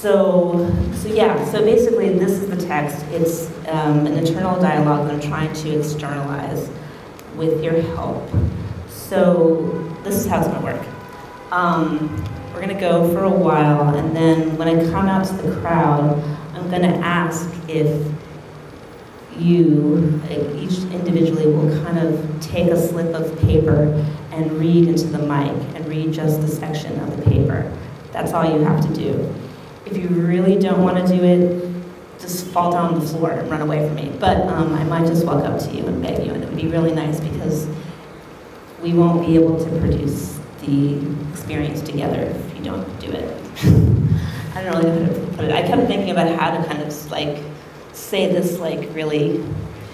So, so yeah, so basically this is the text. It's um, an internal dialogue that I'm trying to externalize with your help. So this is how it's gonna work. Um, we're gonna go for a while and then when I come out to the crowd, I'm gonna ask if you, each individually will kind of take a slip of paper and read into the mic and read just the section of the paper. That's all you have to do. If you really don't want to do it, just fall down on the floor and run away from me. But um, I might just walk up to you and beg you, and it would be really nice because we won't be able to produce the experience together if you don't do it. I don't really know how to put it. I kept thinking about how to kind of like say this like really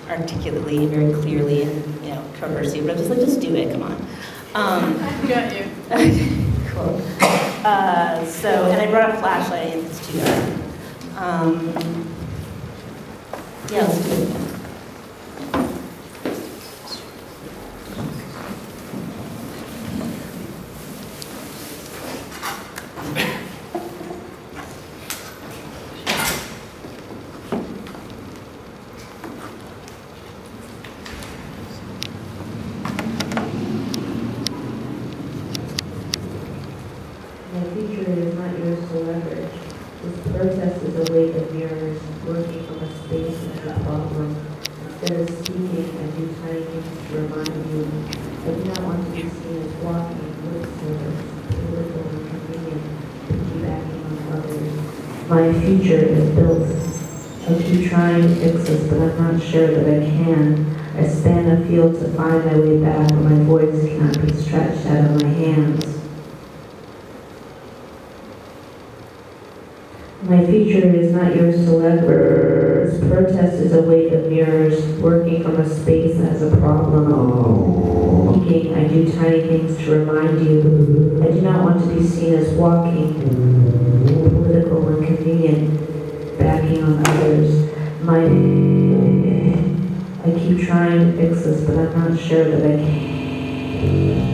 articulately, very clearly, and you know, controversy, but I'm just like, just do it, come on. Um, Got you. Uh, so, and I brought a flashlight, and it's too dark. Um, yeah, let's do it. My future is not yours to leverage. This protest wake working from a space and a problem. Instead of speaking, I do tiny to remind you. I do not want to be seen as walking, lip service, political, inconvenient, piggybacking on others. My future is built. I keep trying to fix this, but I'm not sure that I can. I span a field to find my way back where my voice cannot be stretched out of my hands. My future is not yours to leverage. Protest is a wake of mirrors, working from a space has a problem. Speaking, I do tiny things to remind you. I do not want to be seen as walking, political and convenient, backing on others. My, I keep trying to fix this, but I'm not sure that I can.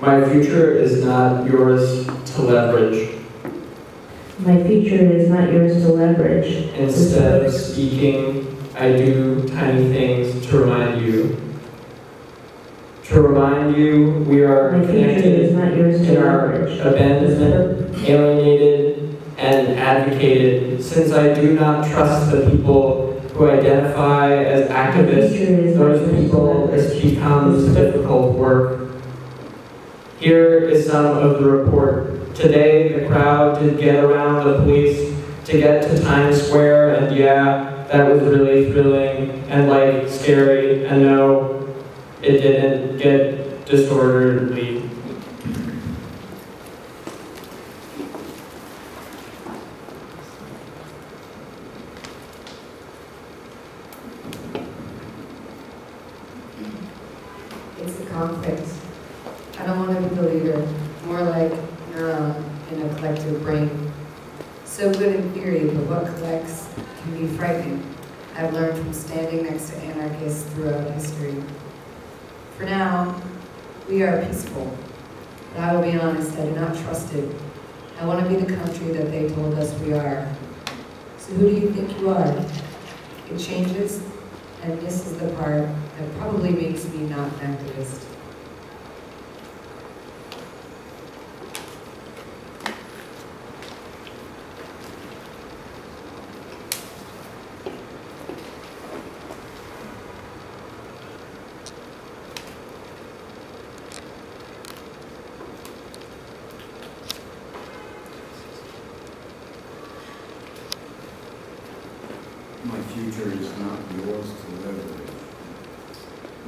My future is not yours to leverage. My future is not yours to leverage. Instead of speaking, I do tiny things to remind you. To remind you, we are My future is not yours to in to our abandonment, alienated, and advocated. Since I do not trust the people who identify as activists, future is not those people, leverage. this becomes difficult work. Here is some of the report. Today, the crowd did get around the police to get to Times Square, and yeah, that was really thrilling and like scary, and no, it didn't get disorderly. It's the conflict. I don't want to be the leader, more like neuron in brain. So good in theory, but what collects can be frightening. I've learned from standing next to anarchists throughout history. For now, we are peaceful, but I will be honest, I do not trust it. I want to be the country that they told us we are. So who do you think you are? It changes, and this is the part that probably makes me not activist.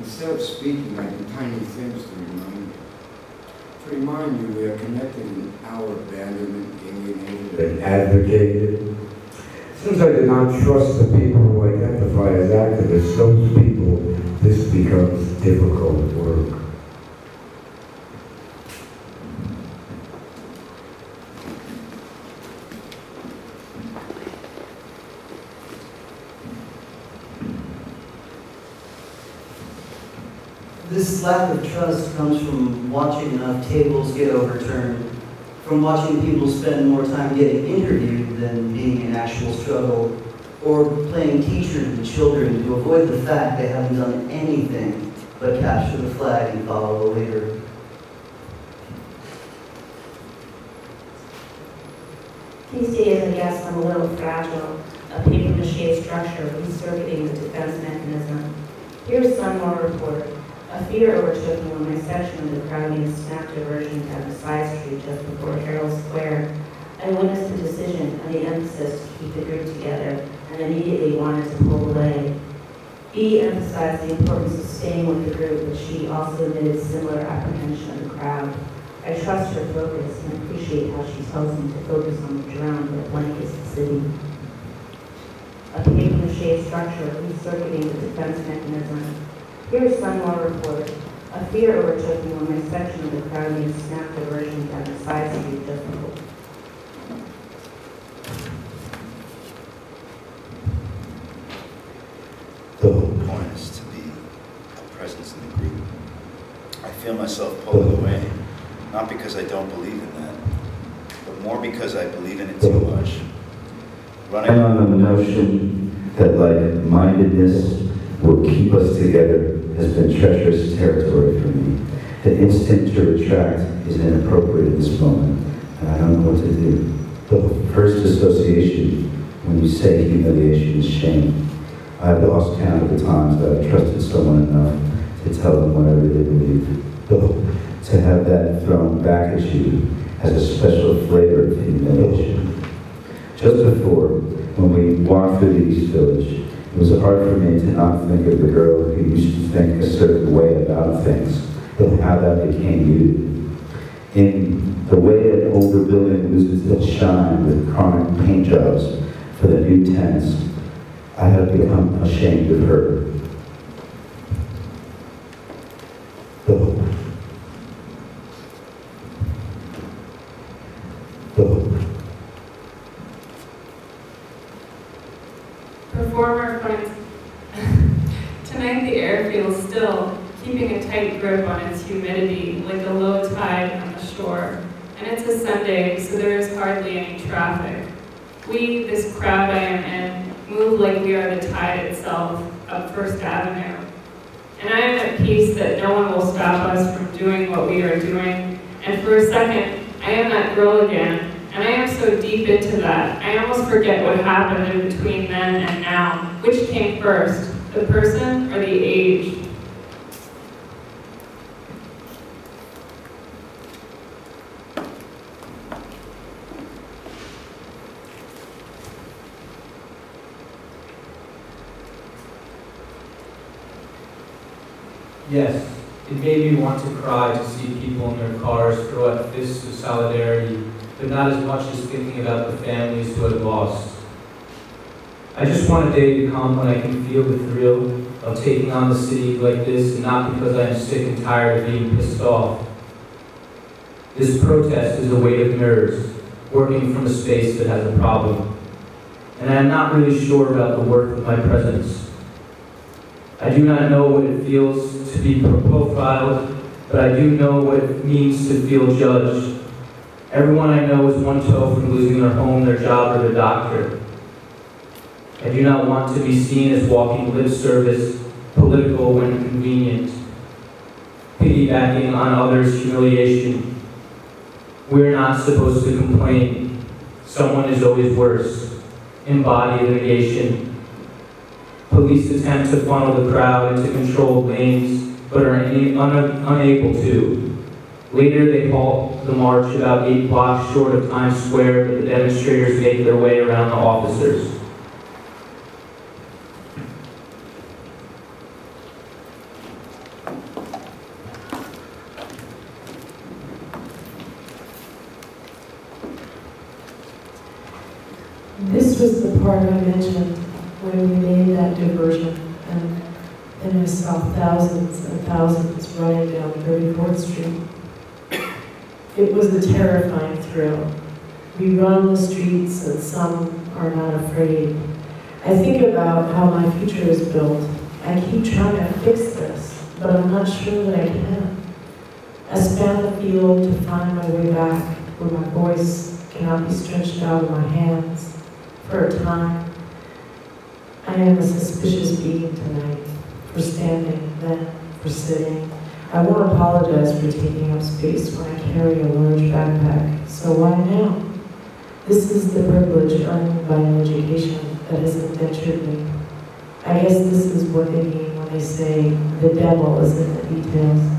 Instead of speaking, I do tiny things to remind you. To remind you we are connected in our abandonment, alienated, and advocated. Since I did not trust the people who identify as activists, those people, this becomes difficult work. This lack of trust comes from watching enough tables get overturned, from watching people spend more time getting interviewed than being in actual struggle, or playing teacher to children to avoid the fact they haven't done anything but capture the flag and follow the leader. Please stay as a guest, I'm a little fragile, a paper mache structure recircuiting the defense mechanism. Here's some more report. A fear overtook me when my section of the crowd made a snap diversion down a side street just before Herald Square. I witnessed the decision and the emphasis to keep the group together and immediately wanted to pull away. B emphasized the importance of staying with the group, but she also admitted similar apprehension of the crowd. I trust her focus and appreciate how she tells me to focus on the drone that blankets the city. A paper mache structure recircuiting the defense mechanism. Here's Sunmore report. A fear overtook me when my section of the crowd made a snap diversion down a side street just before. The whole point is to be a presence in the group. I feel myself pulled away, not because I don't believe in that, but more because I believe in it too much. I'm Running, on the notion that like-mindedness will keep us together has been treacherous territory for me. The instinct to retract is inappropriate at this moment, and I don't know what to do. The first association, when you say humiliation, is shame. I've lost count of the times that I trusted someone enough to tell them what I really believe. To have that thrown back at you has a special flavor of humiliation. Just before, when we walked through the East Village, it was hard for me to not think of the girl who used to think a certain way about things, but how that became you. In the way an older building loses its shine with chronic paint jobs for the new tenants, I have become ashamed of her. The, the, Performer finds, tonight the air feels still, keeping a tight grip on its humidity like a low tide on the shore. And it's a Sunday, so there is hardly any traffic. We, this crowd I am in, move like we are the tide itself up First Avenue. And I am at peace that no one will stop us from doing what we are doing. And for a second, I am that girl again, and I am so deep into that, I almost forget what happened in between then and now. Which came first, the person or the age? Yes, it made me want to cry to see people in their cars throw up fists of solidarity, but not as much as thinking about the families who had lost. I just want a day to come when I can feel the thrill of taking on the city like this, and not because I am sick and tired of being pissed off. This protest is a weight of nerves, working from a space that has a problem. And I am not really sure about the worth of my presence. I do not know what it feels to be profiled, but I do know what it means to feel judged. Everyone I know is one toe from losing their home, their job, or their doctor. I do not want to be seen as walking lip service, political when convenient, piggybacking on others' humiliation. We're not supposed to complain. Someone is always worse. Embody the negation. Police attempt to funnel the crowd into controlled lanes, but are un unable to. Later, they halt the march about eight blocks short of Times Square, but the demonstrators make their way around the officers. This was the part I mentioned when we made that diversion, and then I saw thousands and thousands running down 34th Street. It was a terrifying thrill. We run the streets and some are not afraid. I think about how my future is built. I keep trying to fix this, but I'm not sure that I can. I span the field to find my way back where my voice cannot be stretched out of my hands for a time. I am a suspicious being tonight, for standing, then for sitting. I won't apologize for taking up space when I carry a large backpack, so why now? This is the privilege earned by an education that has indentured me. I guess this is what they mean when they say the devil is in the details.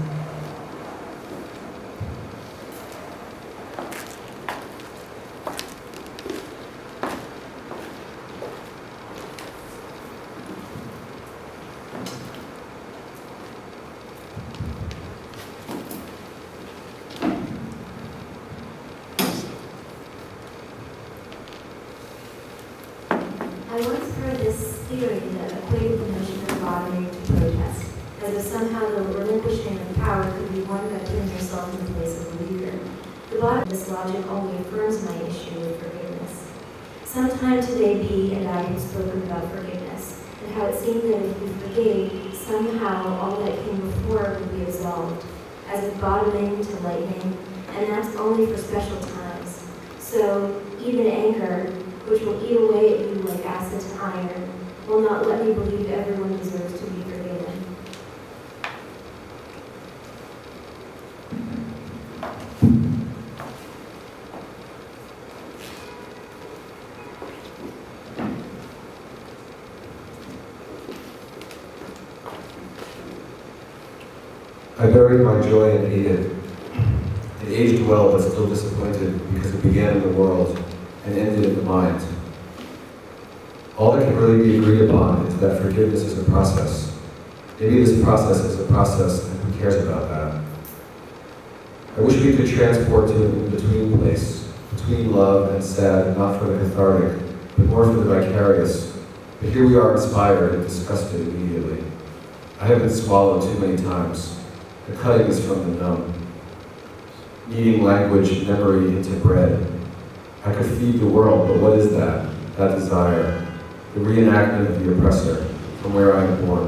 I once heard this theory that equated the notion of lottery to protest, as if somehow the relinquishing of power could be won by putting yourself in the place of the leader. The bottom of this logic only affirms my issue with forgiveness. Sometime today, B and I have spoken about forgiveness, and how it seemed that if we forgave, somehow all that came before would be absolved, as if bottoming to lightning, and that's only for special times. So even anger, which will eat away at you like acid to iron, will not let me believe everyone deserves to be I buried my joy and ate it. It aged well, but still disappointed because it began in the world and ended in the mind. All that can really be agreed upon is that forgiveness is a process. Maybe this process is a process, and who cares about that? I wish we could transport to an in-between place, between love and sad, not for the cathartic, but more for the vicarious. But here we are inspired and disgusted immediately. I have been swallowed too many times. The cutting is from the numb. Eating language, memory into bread. I could feed the world, but what is that? That desire. The reenactment of the oppressor, from where I am born.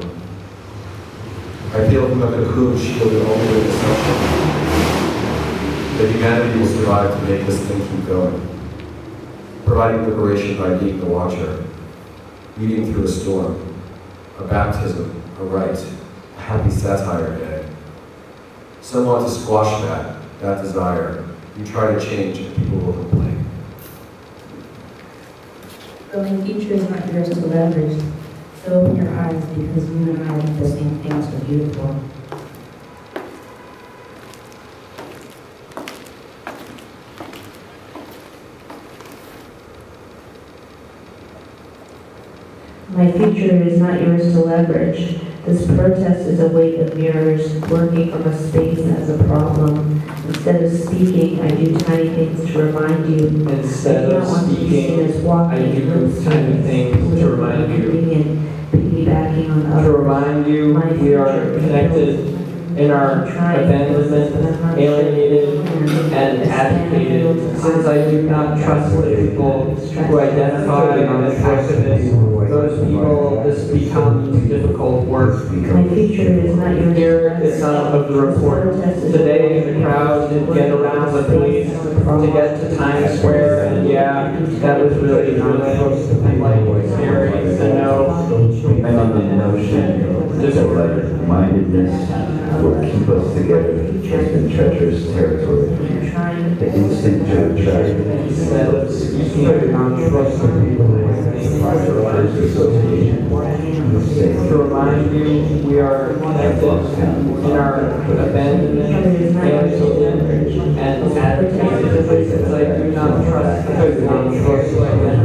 I feel from a cocoon shielded only with deception. That humanity will survive to make this thing keep going. Providing liberation by being the watcher. Leading through a storm. A baptism, a rite, a happy satire day. Some want to squash that, that desire. You try to change and people will complain. My future is not yours to leverage. So open your eyes because you and I think the same things are beautiful. My future is not yours to leverage. This protest is a wake of mirrors, working from a space as a problem. Instead of speaking, I do tiny things to remind you. Instead of not want to be speaking, seen as walking I do tiny things to remind you. And piggybacking on To others. remind you, we are connected in our abandonment, alienated, and agitated. Since I do not trust the people who identify as activists, those people, this becomes difficult work. My future is not yours. Here is some of the report. Today, the crowd did get around the police to get to Times Square, and yeah, that was really, really like scary to know. I'm on the notion that like mindedness will keep us together been treacherous territory. The to attract Instead of speaking, trust the people first association. To remind you, we are connected in our abandonment, and agitated. Since I do not trust, I do not trust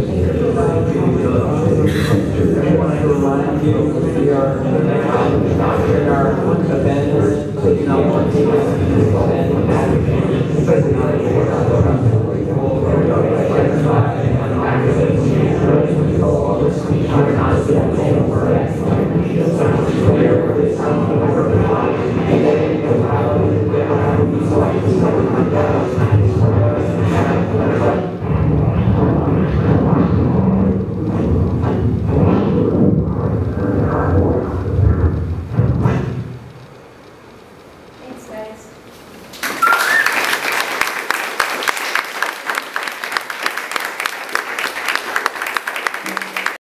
in our events